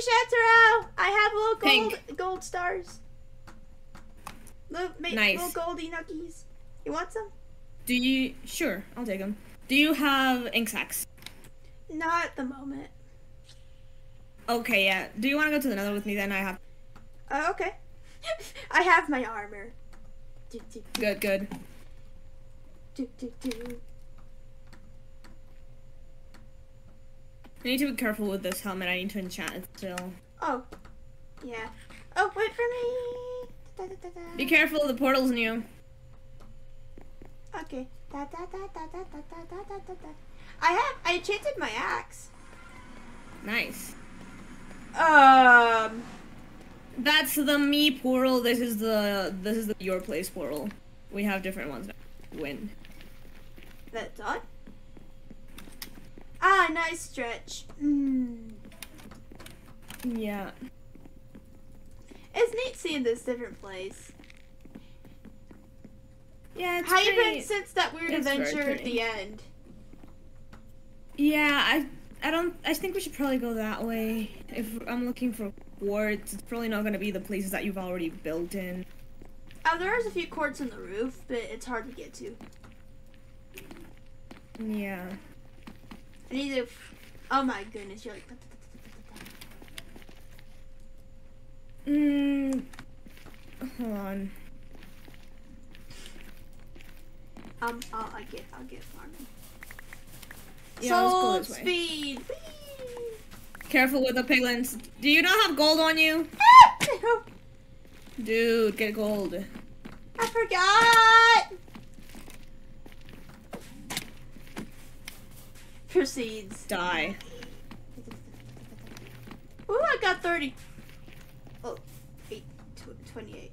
Shataro! I have little gold Pink. gold stars. Little, Nice. little goldy nuckies. You want some? Do you? Sure, I'll take them. Do you have ink sacks? Not at the moment. Okay, yeah. Do you want to go to the nether with me then? I have. Oh, okay. I have my armor. Do, do, Good, good. do, do, do. I need to be careful with this helmet. I need to enchant it still. Oh. Yeah. Oh, wait for me! Da, da, da, be careful, the portal's new. Okay. I have- I enchanted my axe. Nice. Um... That's the me portal, this is the- this is the your place portal. We have different ones now. Win. That's on? Nice stretch. Mm. Yeah. It's neat seeing this different place. Yeah. It's How you been since that weird adventure at the end? Yeah, I I don't I think we should probably go that way. If I'm looking for quartz, it's probably not gonna be the places that you've already built in. Oh, there's a few quartz in the roof, but it's hard to get to. Yeah. I need to. Oh my goodness, you're like. Mm. Hold on. Um, I'll, I get, I'll get farming. Yeah, let's go Soul this way. speed. Whee! Careful with the piglins. Do you not have gold on you? Ah! Dude, get gold. I forgot. Proceeds. Die. Ooh, I got 30. Oh, eight, tw- 28.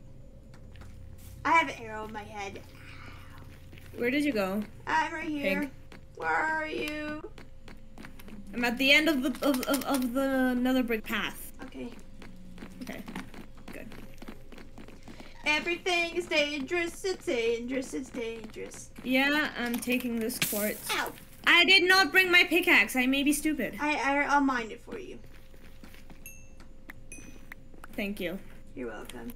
I have an arrow in my head. Where did you go? I'm right here. Pink. Where are you? I'm at the end of the of, of, of the nether brick path. Okay. Okay. Good. Everything is dangerous. It's dangerous. It's dangerous. Yeah, I'm taking this quartz. Ow. I did not bring my pickaxe. I may be stupid. I, I I'll mind it for you. Thank you. You're welcome.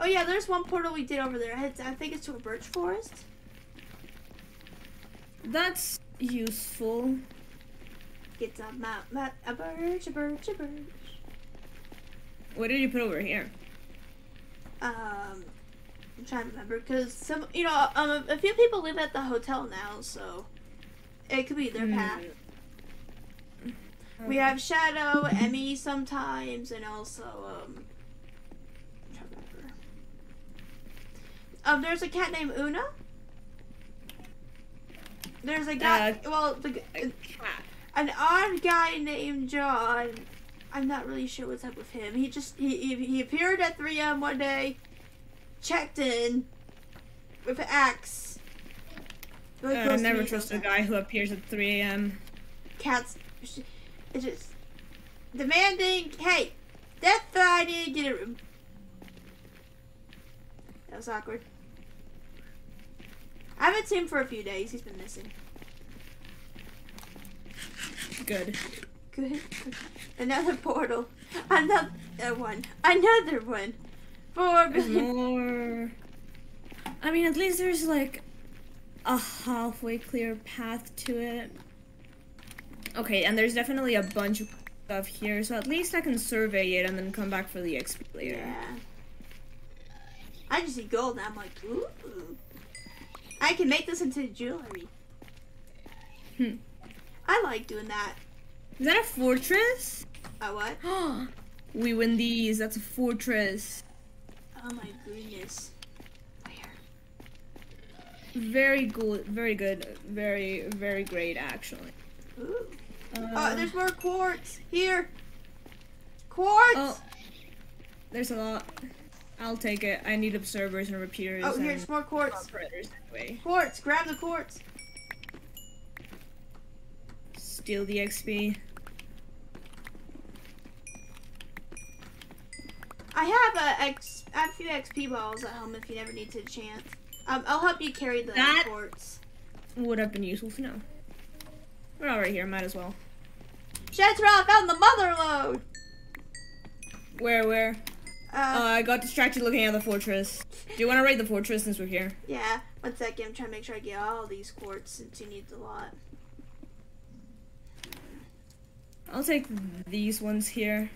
Oh yeah, there's one portal we did over there. I think it's to a birch forest. That's useful. Get a map, map, a birch, a birch, a birch. What did you put over here? Um, I'm trying to remember because some, you know, um, a, few people live at the hotel now, so it could be their Hmm. path. We have Shadow, Emmy sometimes, and also um. I'm trying to remember. Um, there's a cat named Una. There's a guy. well, the, A cat. an odd guy named John. I'm not really sure what's up with him. He just he he, he appeared at 3 a.m. one day, checked in with an axe. Really Uh, I never trust a guy who appears at 3 a.m. Cats. It's just demanding. Hey, Death Friday, get a room. That was awkward. I haven't seen him for a few days. He's been missing. Good. Good. Another portal. Another one. Another one. Four more. I mean, at least there's like a halfway clear path to it. Okay, and there's definitely a bunch of stuff here, so at least I can survey it and then come back for the XP later. Yeah. I just see gold and I'm like, ooh. I can make this into jewelry. Hmm. I like doing that. Is that a fortress? A what? we win these. That's a fortress. Oh my goodness. Where? Very good. Very good. Very, very great, actually. Ooh. Uh, Oh, there's more quartz. Here. Quartz! Oh, there's a lot. I'll take it. I need observers and repeaters. Oh, here's more quartz. anyway. Quartz, grab the quartz. Steal the XP. I have a, X, I have a few XP balls at home if you never need to chance. Um, I'll help you carry the That- quartz. Would have been useful to know. We're already here. Might as well. Shats I found the mother lode. Where? Where? Uh, Uh, I got distracted looking at the fortress. Do you want to raid the fortress since we're here? yeah. One second. I'm trying to make sure I get all these quartz since you need a lot. I'll take these ones here.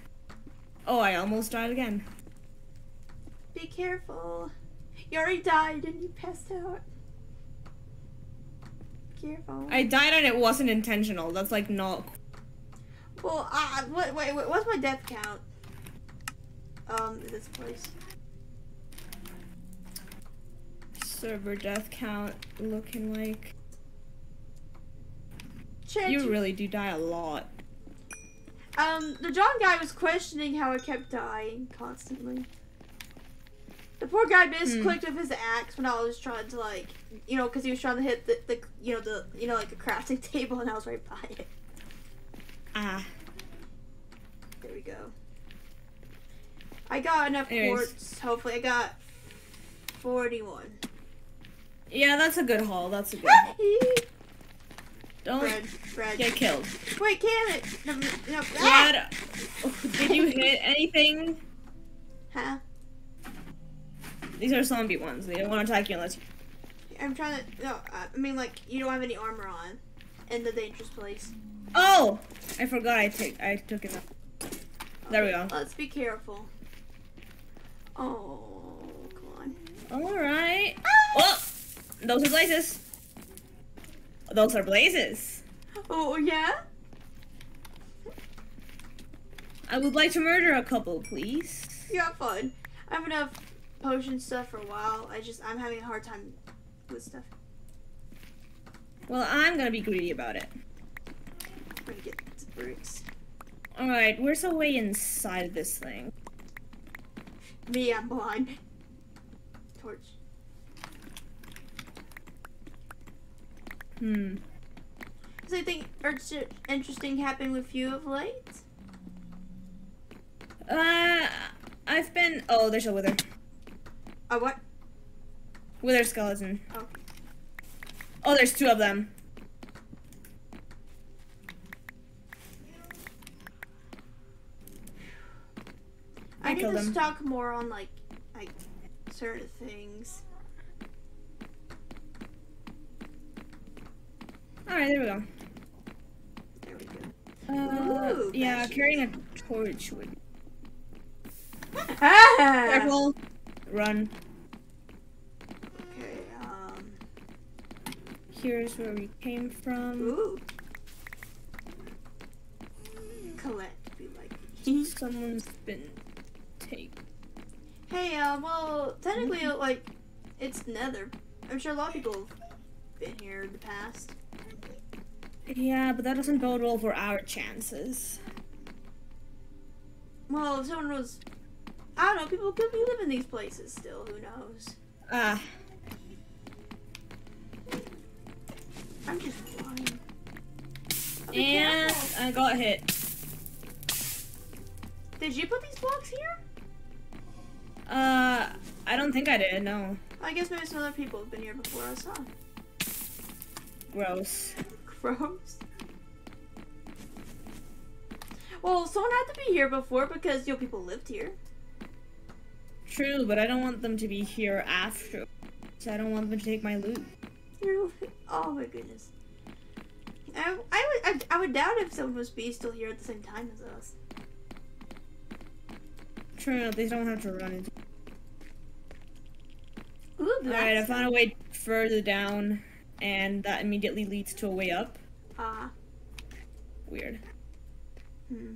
Oh, I almost died again. Be careful. You already died and you passed out. Careful. I died and it wasn't intentional. That's like not. Well, uh, what, wait, wait, what's my death count? Um, this place. Server death count looking like. Change. You really do die a lot. Um, the John guy was questioning how I kept dying constantly. The poor guy misclicked with his axe when I was trying to like, you know, because he was trying to hit the, the, you know, the, you know, like a crafting table, and I was right by it. Ah. There we go. I got enough Anyways. quartz. Hopefully, I got forty-one. Yeah, that's a good haul. That's a good haul. Don't get killed. Wait, can it? No, no, no. Ah! Did you hit anything? Huh? These are zombie ones. They don't want to attack you unless you. I'm trying to. No, uh, I mean like you don't have any armor on, in the dangerous place. Oh! I forgot I take I took it up. There we go. Let's be careful. Oh, come on. Alright. Oh! Those are blazes. Those are blazes. Oh yeah. I would like to murder a couple, please. You have fun. I have enough potion stuff for a while. I just I'm having a hard time with stuff. Well, I'm gonna be greedy about it. I'm gonna get the bricks. Alright, where's the way inside of this thing? Me, I'm blind. Torch. Hmm. Does anything interesting happen with you of late? Uh, I've been. Oh, there's a wither. Oh what? Wither skeleton. Oh. Oh, there's two of them. I, I need to stock more on like like certain things. Alright, there we go. There we go. Uh, Ooh, yeah, carrying a torch would. Careful. Run. Okay. Um. Here's where we came from. Ooh. Collect. Be like. Someone's been taken. Hey. Uh. Well, technically, like, it's Nether. I'm sure a lot of people have been here in the past. Yeah, but that doesn't bode well for our chances. Well, if someone was. I don't know. People could be living these places still. Who knows? Ah, I'm just flying. And careful. I got hit. Did you put these blocks here? Uh, I don't think I did. No. I guess maybe some other people have been here before us, huh? Gross. Gross. Well, someone had to be here before because you know people lived here. True, but I don't want them to be here after. So I don't want them to take my loot. You- Oh my goodness. I, I would I, I would doubt if someone was be still here at the same time as us. True, they don't have to run into. Alright, I found a way further down, and that immediately leads to a way up. Ah, Weird. hmm.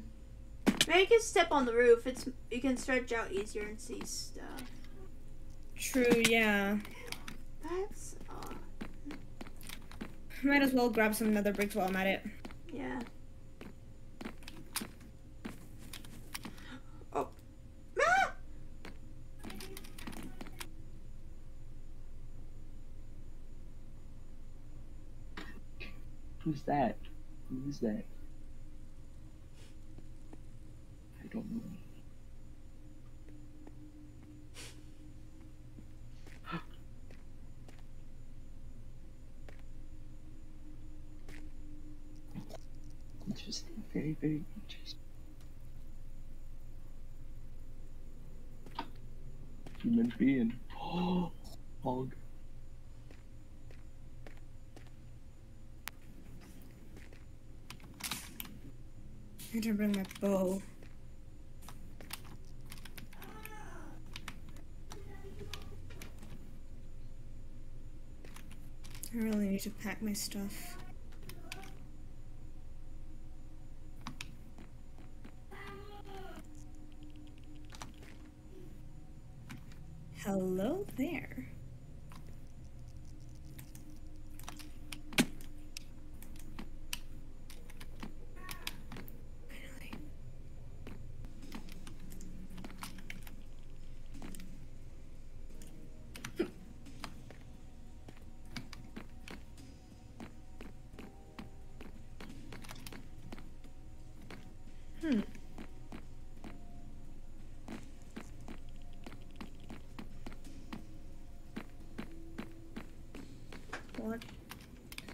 Maybe you can step on the roof. It's you can stretch out easier and see stuff. True, yeah. That's. Might as well grab some nether bricks while I'm at it. Yeah. Oh. Ah! Who's that? Who is that? I don't know. Interesting. Very, very interesting. Human being. Oh, hog. I need to bring my bow. I really need to pack my stuff.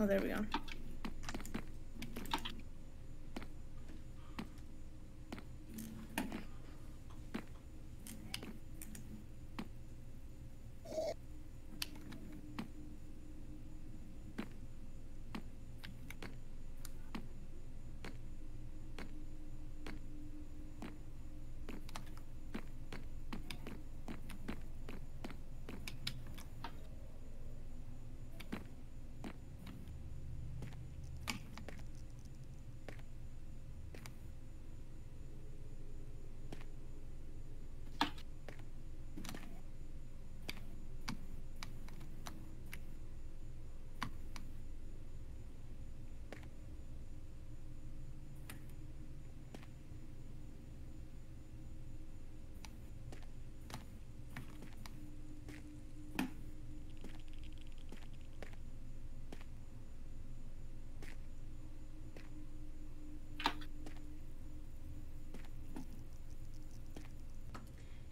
Oh, there we go.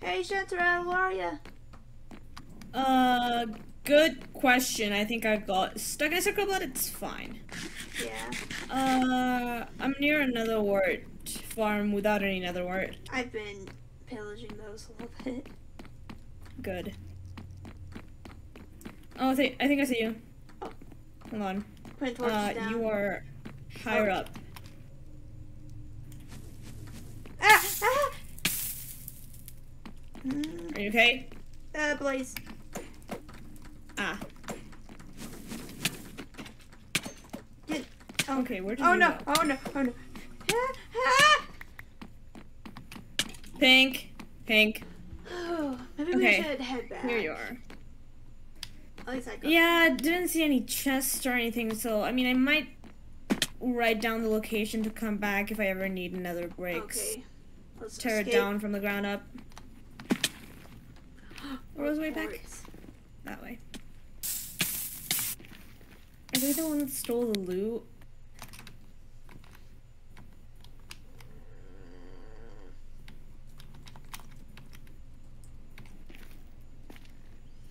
Hey, Chanterelle, where are you? Uh, good question. I think I got stuck in a circle, but it's fine. Yeah, Uh, I'm near another wart farm without any nether wart. I've been pillaging those a little bit. Good. Oh, I think I think I see you. Oh. Hold on. Uh, you are higher Oh. up. Ah! Ah! Mm, Are you okay? uh, Blaze. Ah. Get. Oh, Okay, where did oh you no! go? Oh no! Oh no! Ah! Ah! Pink. Pink. Maybe Okay, we should head back. Here you are. At least I got. Yeah, didn't see any chests or anything, so I mean I might write down the location to come back if I ever need another break. Okay. Let's Tear escape. it down from the ground up. Where was the way back? That way. Are they the one that stole the loot?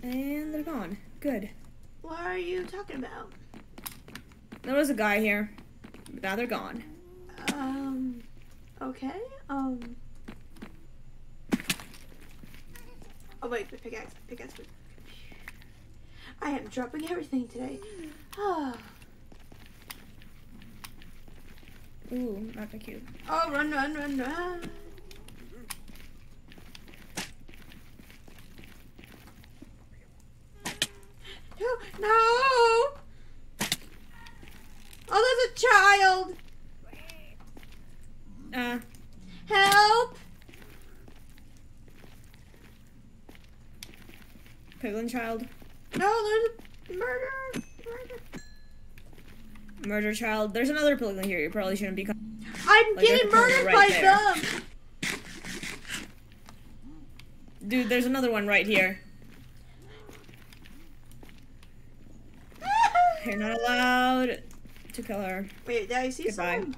And they're gone. Good. What are you talking about? There was a guy here. Now they're gone. Um. Okay. Um. Oh wait, the pickaxe, pickaxe. I am dropping everything today. Oh, Ooh, not the cube. oh run, run, run, run. No, no! Oh, there's a child! Uh, Help! Piglin child. No, there's a murder. Murder. Murder child. There's another piglin here. You probably shouldn't be. I'm Like, getting murdered right by there. them. Dude, there's another one right here. You're not allowed to kill her. Wait, did I see Goodbye. someone?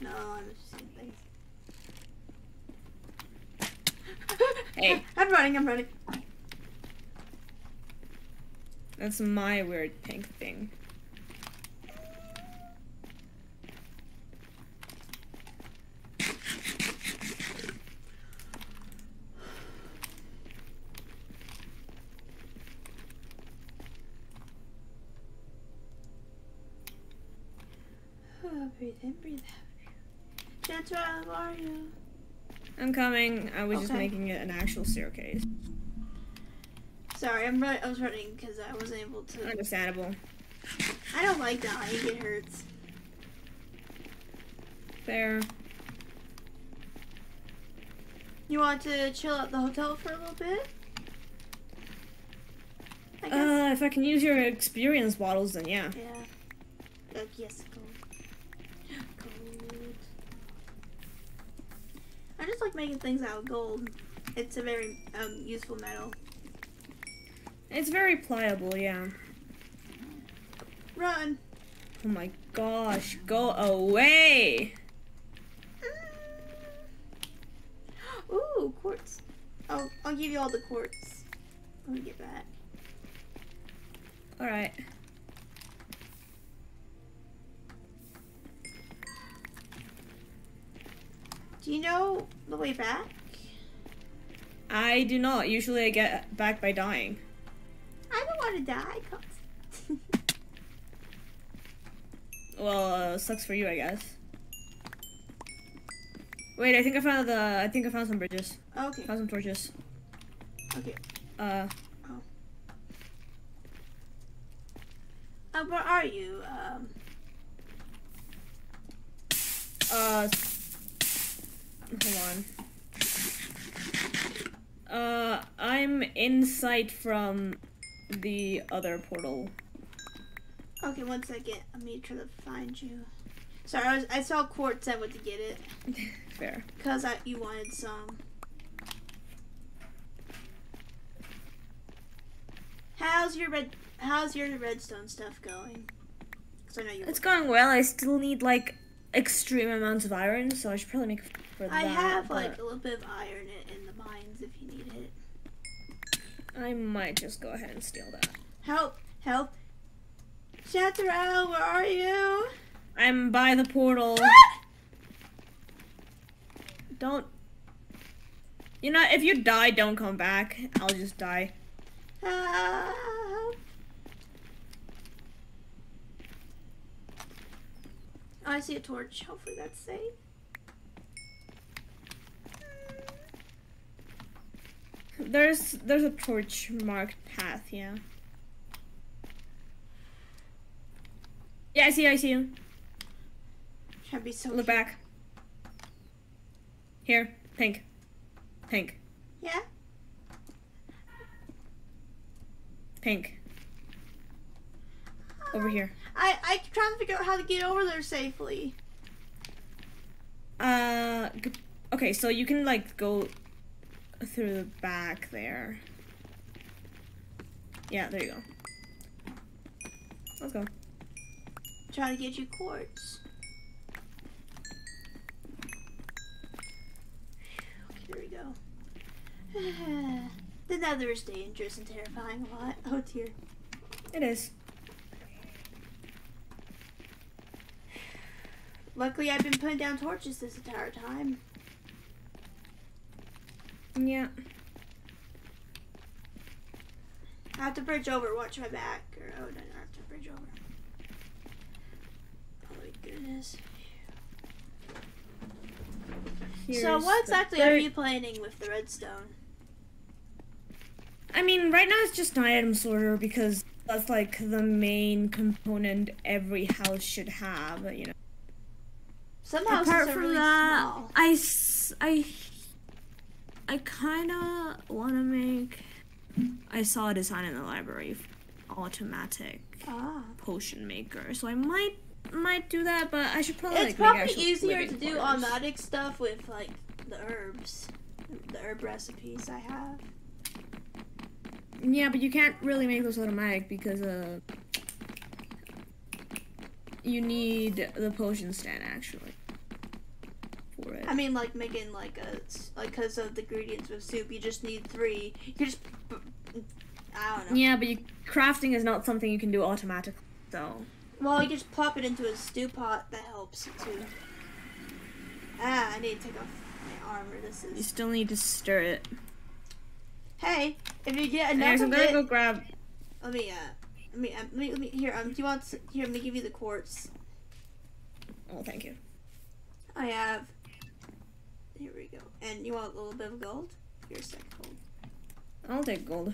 No, I'm just seeing things. Hey. I'm running, I'm running. That's my weird pink thing. Breathe in, breathe out. Where are you? I'm coming. I was just making it an actual staircase. Sorry, I'm I was running because I wasn't able to. Understandable. I don't like dying, it hurts. Fair. You want to chill at the hotel for a little bit? I guess. Uh, if I can use your experience bottles, then yeah. yeah. Uh, yes, gold. Gold. I just like making things out of gold. It's a very um, useful metal. It's very pliable, yeah. Run! Oh my gosh, go away! Ooh, quartz. Oh, I'll give you all the quartz. Let me get that. Alright. Do you know the way back? I do not. Usually I get back by dying. I don't want to die. Well, uh, sucks for you, I guess. Wait, I think I found the. I think I found some bridges. okay. Found some torches. Okay. Uh, Uh, where are you? Um, uh. Hold on. Uh, I'm in sight from the other portal. okay, one second. Let me try to find you. Sorry, I, was, I saw quartz. I went to get it Fair. because I you wanted some. How's your red? How's your redstone stuff going? 'Cause I know you. It's going well. I still need like extreme amounts of iron, so I should probably make for that. I have like a little bit of iron in the mines if you need it. I might just go ahead and steal that. Help! Help! Chanterelle, where are you? I'm by the portal. Ah! Don't. You know, if you die, don't come back. I'll just die. Help! I see a torch. Hopefully that's safe. There's there's a torch marked path. Yeah. Yeah, I see. I see you. Should be so. Look back. Here, pink, pink, Yeah. pink. Over here. I I trying to figure out how to get over there safely. Uh, okay, so you can like go through the back there. Yeah, there you go. Let's go. Trying to get you quartz. Okay, there we go. the nether is dangerous and terrifying a lot. Oh dear. It is. Luckily, I've been putting down torches this entire time. Yeah. I have to bridge over. Watch my back. Or oh no, I have to bridge over. Oh my goodness. so what exactly are you planning with the redstone? I mean, right now it's just an item sorter because that's like the main component every house should have, you know. Some houses Apart are from really that, small. I, s- I, I kind of want to make I saw a design in the library, automatic Ah. potion maker. So I might might do that, but I should probably It's like probably easier to do quarters. automatic stuff with like the herbs, the herb recipes I have. Yeah, but you can't really make those automatic because uh you need the potion stand actually for it. I mean, like making like a like because of the ingredients of soup, you just need three. You just I don't know. Yeah, but you, crafting is not something you can do automatically. So Well, you just pop it into a stew pot. That helps too. Ah, I need to take off my armor. This is. you still need to stir it. Hey, if you get Anyways, enough I'm gonna it, go grab. let me uh, let me, uh, let me let me here. Um, do you want here? Let me give you the quartz. Oh, thank you. I have. Here we go. And you want a little bit of gold? Here's a second gold. I'll take gold.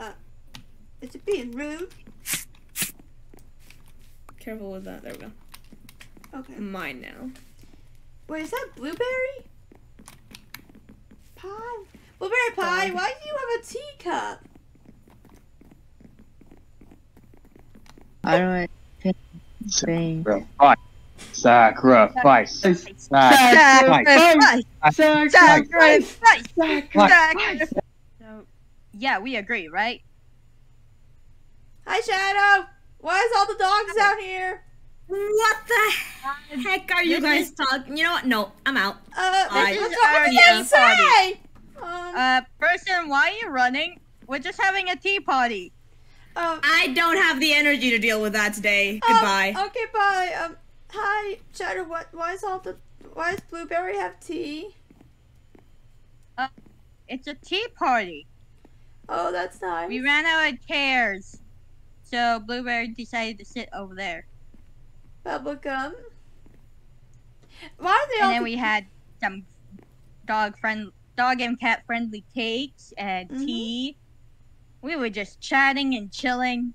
Uh, is it being rude? Careful with that. There we go. Okay. Mine now. Wait, is that blueberry? Pie? Blueberry pie, Dog. why do you have a teacup? I don't think. Sacrifice. Sacrifice. Sacrifice. Sacrifice! Sacrifice. Sacrifice! Sacrifice. So, yeah, we agree, right? Hi, Shadow! Why is all the dogs out here? What the heck are you guys talking? You know what? No, I'm out. Uh, This what, is what our did they tea say? Um, Uh, person, why are you running? We're just having a tea party. um, I don't have the energy to deal with that today. um, Goodbye. okay, bye. Um, hi, Shadow. What? Why is all the? Why does Blueberry have tea? Uh, It's a tea party. Oh, that's nice. We ran out of chairs. So Blueberry decided to sit over there. Bubblegum. Why are they all? And then we had some dog friend dog and cat friendly cakes and Mhm. tea. We were just chatting and chilling.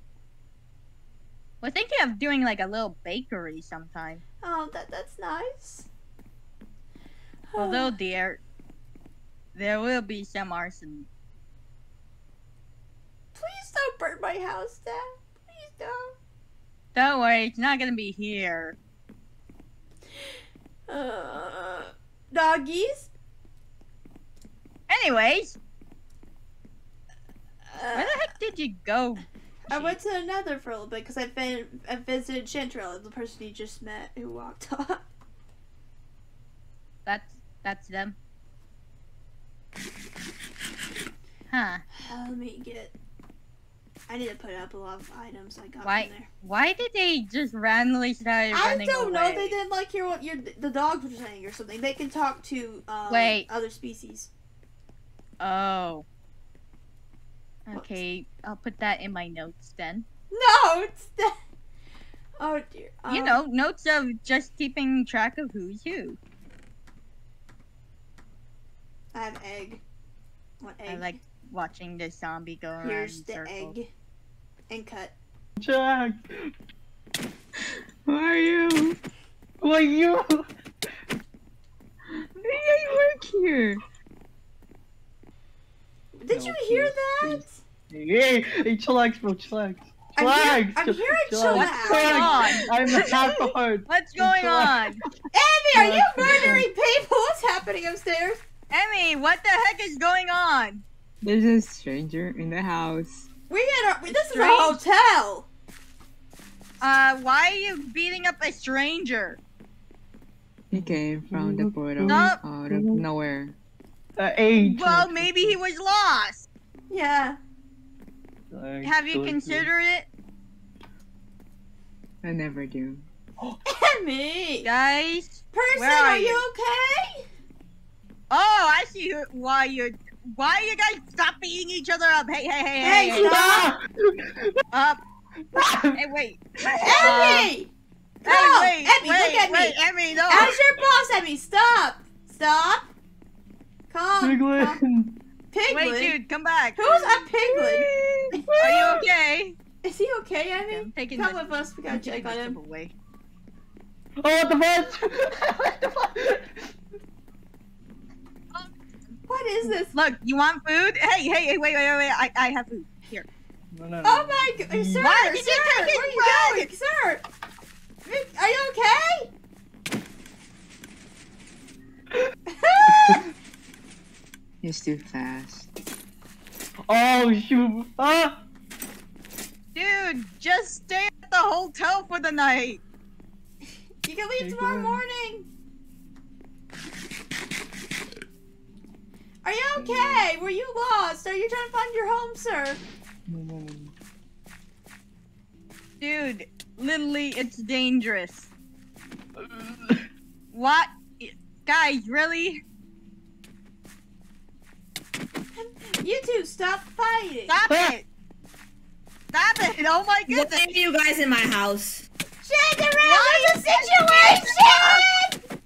We're thinking of doing like a little bakery sometime. Oh, that that's nice. Although dear, there will be some arson. Please don't burn my house down. Please don't. Don't worry, it's not gonna be here. Uh, doggies. Anyways, Uh, where the heck did you go? I went to another for a little bit because I, fin- I visited Chanterelle, the person you just met who walked off. That's that's them. Huh. Uh, let me get. I need to put up a lot of items I got Why- from there. Why did they just randomly start I running don't know. They didn't like hear what your the dogs were saying or something. They can talk to um, Wait. other species. Oh. Okay, I'll put that in my notes then. No, it's that. Oh dear. you Um, know, notes of just keeping track of who's who. I have egg. What egg? I like watching the zombie go around Here's the circles. egg. And cut. Jack. Who are you? Who are you? Maybe I work here. Did No, you hear please, that? Hey, hey, chillax, bro, chillax. I'm Chillax. here- I'm here at chillax, chillax. What's going on? I'm half a heart. What's going on? Emmy, are you murdering people? What's happening upstairs? Emmy, what the heck is going on? There's a stranger in the house. We in our. This is a hotel. Uh, why are you beating up a stranger? He came from the portal Stop. out of nowhere. Uh, age. Well, maybe he was lost. Yeah. Chillax, Have you considered it? I never do. Emmy. Guys? Person, where are, are you you? okay? Oh, I see who- why you're... Why you guys stop beating each other up? Hey, hey, hey, Hey, hey, hey. stop. Up. Hey, wait. Emmy. Hey, No, wait, Emmy, wait, look at wait, me. Emmy, no. As your boss, Emmy, stop. Stop. Calm. calm. Piglin. Piglet. Wait, dude, come back. Who's a piglet? Are you okay? Is he okay, Emmy? I'm taking Come this- with us. We gotta I'm taking check on him. away. Oh, what the fuck? what the fuck? What What is this? Look, you want food? Hey, hey, hey, wait, wait, wait, wait. I, I have food. Here. No, no, no. Oh my god, sir, Why did you sir, take where are his you going, sir? Are you okay? He's too fast. Oh shoot! Ah! Dude, just stay at the hotel for the night. you can leave Okay, tomorrow good. morning. Are you okay? Were you lost? Are you trying to find your home, sir? No, no, no. Dude, literally, it's dangerous. What? Guys, really? You two, stop fighting. Stop it! Stop it! Oh my Why goodness! are you guys in my house? Shit, Why there's a situation!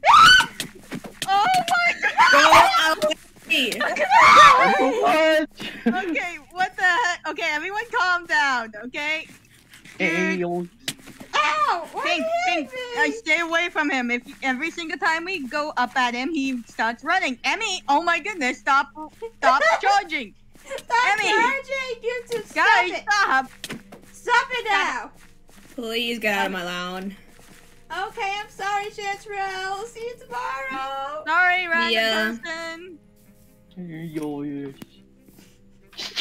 Oh my Go god! away! What? okay, what the heck? Okay, everyone calm down, okay? Dude, yo. Ow! Pink, Pink, uh, stay away from him. If every single time we go up at him, he starts running. Emmy, oh my goodness, stop, stop charging, Stop Emmy. charging! You two, stop guys, it! stop. Stop it now! Please get out of my lawn. Okay, I'm sorry, Chanterelle. See you tomorrow. Sorry, random Yeah. person.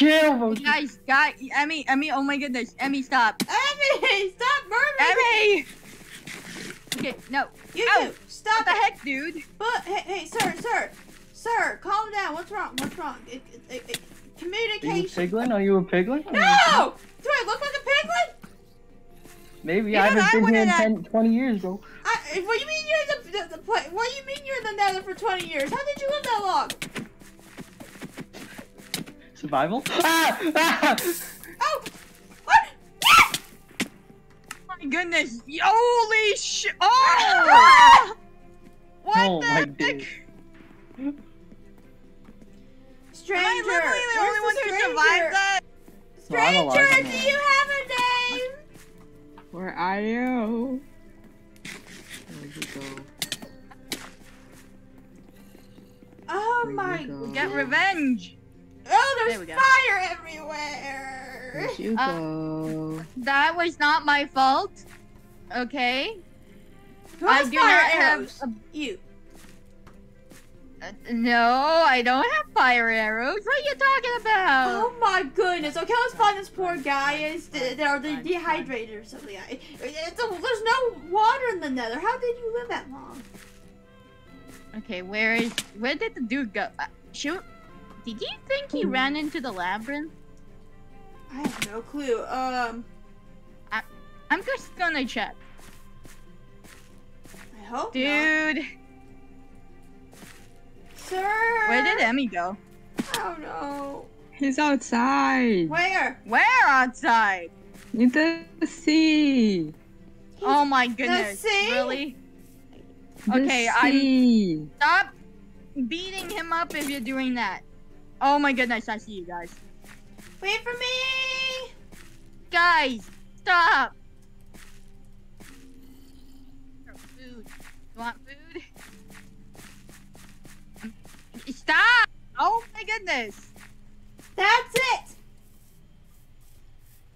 Yo, yo. Guys, guys, Emmy, Emmy, oh my goodness, Emmy, stop. Emmy, stop murdering me. Emmy. Okay, no. You Ow. stop What the it. heck, dude? But hey, hey, sir, sir, sir, calm down. What's wrong? What's wrong? It, it, it, it- Are you a communication. piglin? Are you a piglin? No! Do I look like a piglet? Maybe. Even I haven't been here in 10, 20 years, bro. I, what do you mean you're in the, the, the What do you mean you're in the Nether for 20 years? How did you live that long? Survival? Ah! ah! Oh, what? Yes! My goodness, holy shit! Oh! what Oh the my heck? days. Stranger, Am I literally the only one who survived that? Stranger, do you have a name? Where are you? Where'd you go? Oh Where'd my you go? Get revenge. There there's we go. fire everywhere. Where'd you Uh, go? That was not my fault. Okay. Who I do fire not have arrows? You. Uh, no, I don't have fire arrows. What are you talking about? Oh my goodness. Okay, let's find this poor guy. Is they are they dehydrated or something? I- It's a, there's no water in the Nether. How did you live that long? Okay, where is where did the dude go? Uh, shoot. Did you think he ran into the labyrinth? I have no clue. Um, I'm just gonna check. I hope not. Dude, Sir. where did Emmy go? Oh no. He's outside. Where? Where outside? In the sea. Oh my goodness. The sea? Really? The Okay, I'm- Stop beating him up if you're doing that. Oh my goodness, I see you guys. Wait for me. Guys, stop! Food. You want food? Stop! Oh my goodness! That's it.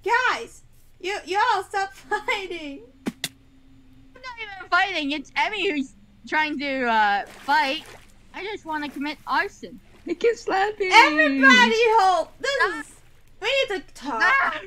Guys, you y'all stop fighting. I'm not even fighting. It's Emmy who's trying to uh, fight. I just want to commit arson. It keeps slapping. Everybody, hope this is. We need to talk. Ah.